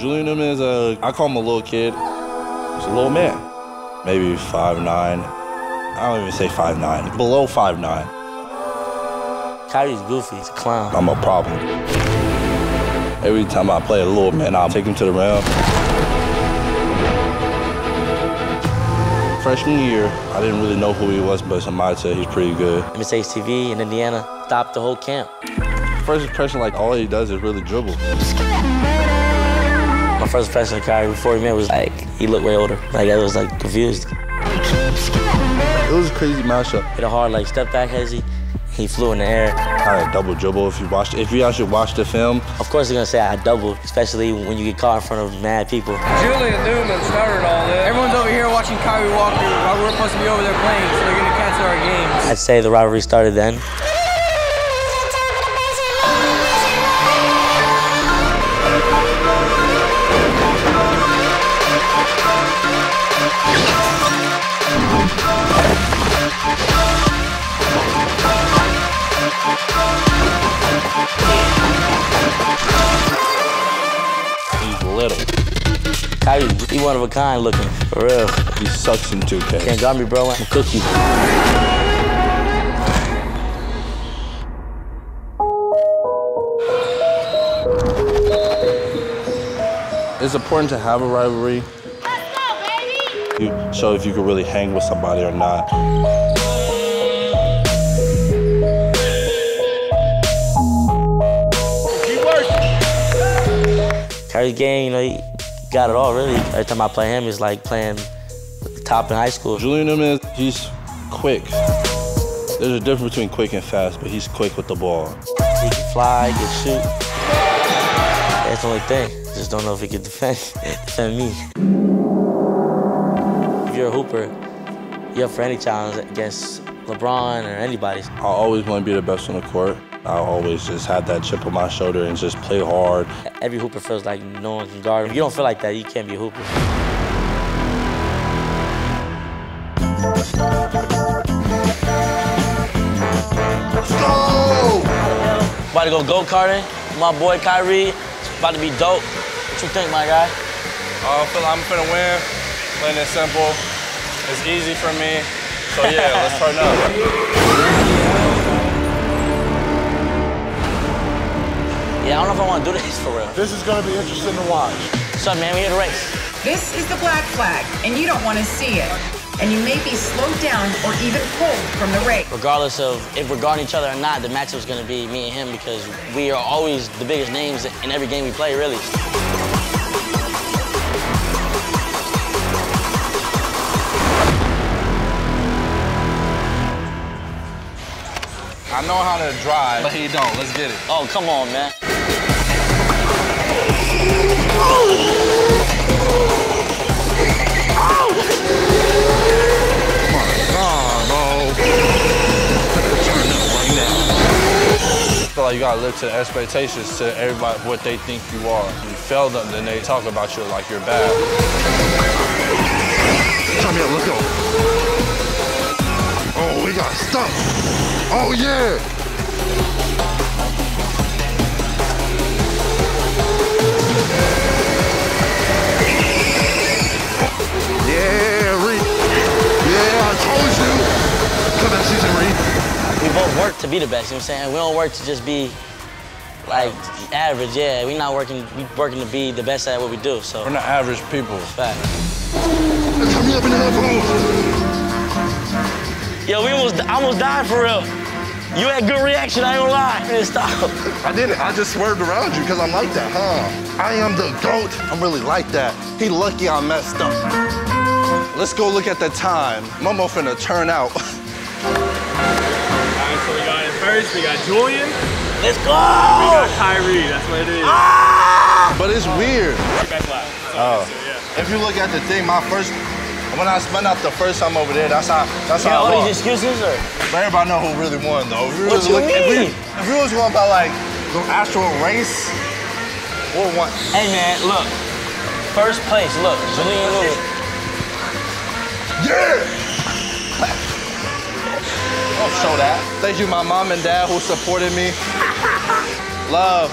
Julian Newman is a, I call him a little kid. He's a little man. Maybe five nine. I don't even say five nine. Below five nine. Kyree's goofy. He's a clown. I'm a problem. Every time I play a little man, I'll take him to the rim. Freshman year, I didn't really know who he was, but somebody said he's pretty good. MSHTV in Indiana stopped the whole camp. First impression, like all he does is really dribble. My first impression of Kyree before he met was like, he looked way older. Like, I was like confused. It was a crazy matchup. Hit a hard like step back hezzy. He flew in the air. Kind of double dribble if you watched. If you actually watch the film, Of course, they're gonna say I doubled, especially when you get caught in front of mad people. Julian Newman started all this. Everyone's over here watching Kyree Walker while we're supposed to be over there playing, so they're gonna cancel our games. I'd say the rivalry started then. Kyree, one of a kind looking, for real. He sucks in 2K. Can't got me, bro. I'm a cookie. It's important to have a rivalry. You show if you can really hang with somebody or not. Kyree's game, you know, he got it all really. Every time I play him, it's like playing top in high school. Julian Newman, he's quick. There's a difference between quick and fast, but he's quick with the ball. He can fly, he can shoot. That's the only thing. Just don't know if he can defend, defend me. If you're a hooper, you're up for any challenge against LeBron or anybody. I always want to be the best on the court. I always just have that chip on my shoulder and just play hard. Every hooper feels like no one can guard him. If you don't feel like that, you can't be a hooper. About to go go-karting. My boy Kyree. It's about to be dope. What you think, my guy? Uh, I feel like I'm finna win. Plain and simple. It's easy for me. So yeah, let's turn up. Yeah, I don't know if I want to do this for real. This is going to be interesting to watch. What's up, man? We here to race. This is the black flag, and you don't want to see it. And you may be slowed down or even pulled from the race. Regardless of if we're guarding each other or not, the matchup's gonna be me and him because we are always the biggest names in every game we play, really. I know how to drive, but he don't. Let's get it. Oh, come on, man. You gotta live to the expectations to everybody what they think you are. You fail them, then they talk about you like you're bad. Come here, let's go. Oh, we got stuff. Oh. Yeah, We both work to be the best, you know what I'm saying? We don't work to just be like average, yeah. we not working, we working to be the best at what we do, so. We're not average people. Fact. Come here up in the headphones. Yo, we almost, I almost died for real. You had good reaction, I ain't gonna lie. You didn't stop. I didn't. I just swerved around you because I'm like that, huh? I am the GOAT. I'm really like that. He lucky I messed up. Let's go look at the time. Momo finna turn out. Alright, so we got it first. We got Julian. Let's go! We got go! Kyree. That's what it is. Ah! but it's weird. Best lap. Oh. If you look at the thing, my first, when I spun out the first time over there, that's how, that's Yeah, how I all these excuses or? But everybody know who really won, though. If you What really you if we, mean? if we was going by like the actual race, we'll won. Hey man, look. First place, look, Julian Newman. Yeah! Don't show that. Thank you, my mom and dad who supported me. Love.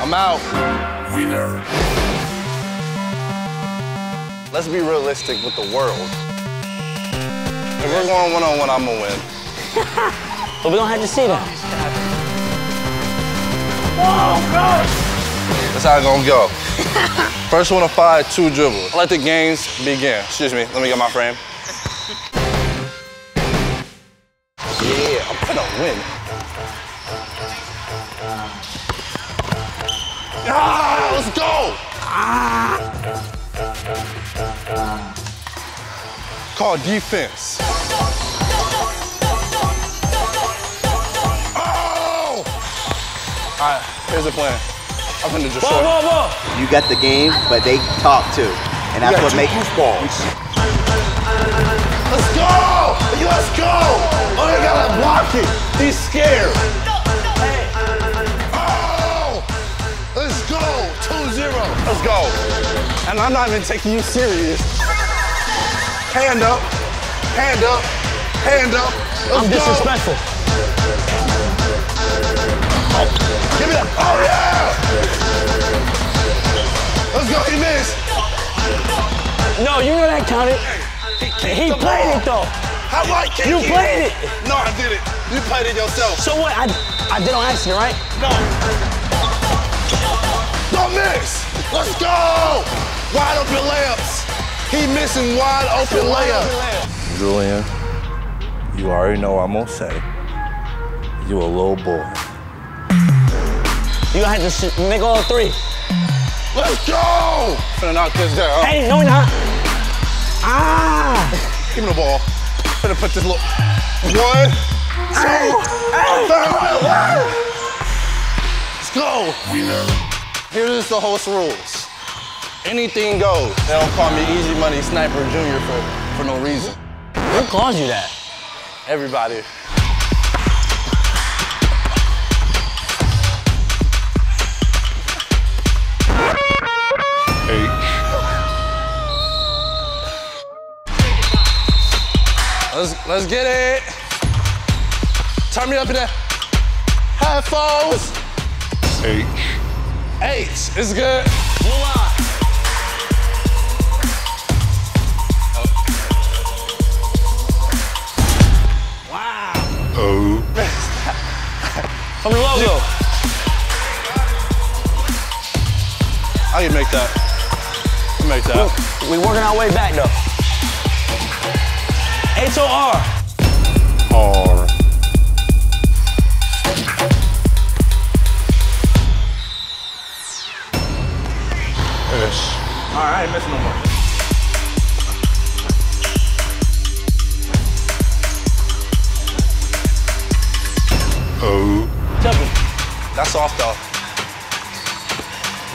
I'm out. Winner. let's be realistic with the world. If we're going one on one, I'm gonna win. But we don't have to see that. That's how it's gonna go. First one to five, two dribbles. Let the games begin. Excuse me, let me get my frame. Win. Ah, let's go! Call defense. Oh! All right, here's the plan. I'm gonna just Whoa, whoa, whoa! You got the game, but they talk too. And that's what makes balls. And I'm not even taking you serious. Hand up. Hand up. Hand up. Let's I'm go. disrespectful. Give me that. Oh, yeah! Let's go. He missed. No, you know that counted. He the played ball. it though. How I kick You it? played it. No, I did it. You played it yourself. So what? I, I did on accident, right? No. Don't miss. Let's go. Wide open layups. He missing wide open layup. Julian, you already know what I'm gonna say. You a little boy. You gonna have to shoot, make all three. Let's go. Finna knock this down. Hey, no, we're not. Ah! Give me the ball. Finna put this little. One, two, three. Let's go. Here's the horse rules. Anything goes. They don't call me Easy Money Sniper Junior for, for no reason. Who calls you that? Everybody. Let's let's get it. Turn me up in there. Headphones. H. H. It's good. O. I can make that. I can make that. We working our way back though. H O R. R. S. All right, I ain't missing no more. Oh. O. Jumping. That's off though.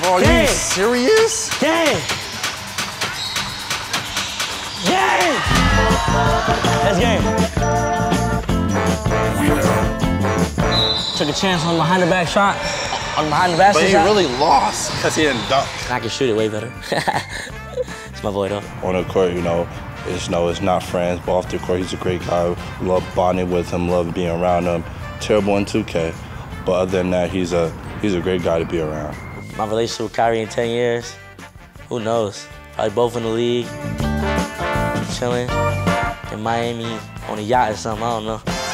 Bro, are you Dang. Serious? Gang. Gang. That's game. Took a chance on behind the back shot. On behind the back shot. But basket he shot. really lost because he didn't dunk. I can shoot it way better. it's my boy though. On the court, you know, it's you know, it's not friends, but off the court, he's a great guy. Love bonding with him, love being around him. Terrible in 2K, but other than that, he's a he's a great guy to be around. My relationship with Kyree in 10 years, who knows? Probably both in the league, chilling in Miami on a yacht or something, I don't know.